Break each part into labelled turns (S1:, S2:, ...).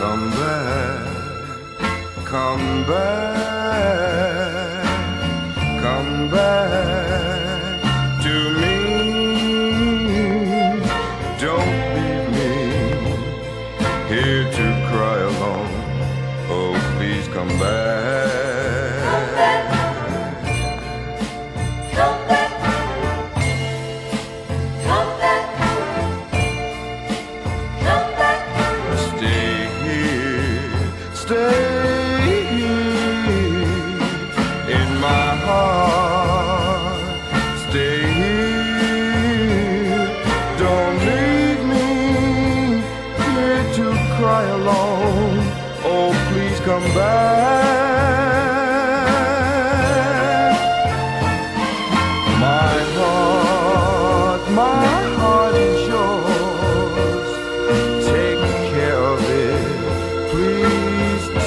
S1: Come back, come back, come back to me. Don't leave me here to cry alone. Oh, please come back. stay in my heart. Stay here, don't leave me here to cry alone. Oh, please come back.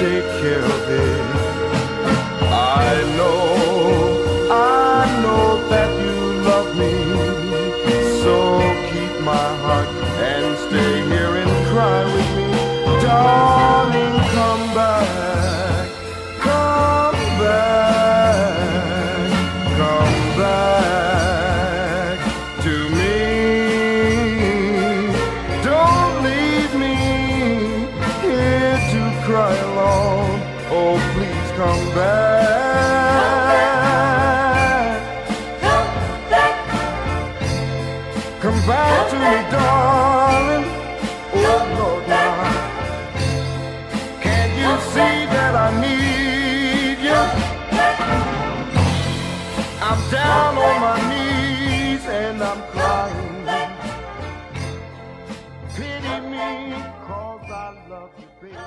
S1: take care of it. I know, I know that you love me. So keep my heart and stay here and cry with me. Darling, come back, come back, come back to me. Don't leave me here to cry back. Come back. Come back to me, darling. Oh, Lord, now. Can't you see that I need you? I'm down on my knees and I'm crying. Pity me, cause I love you, baby.